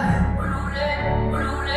Brune, brune.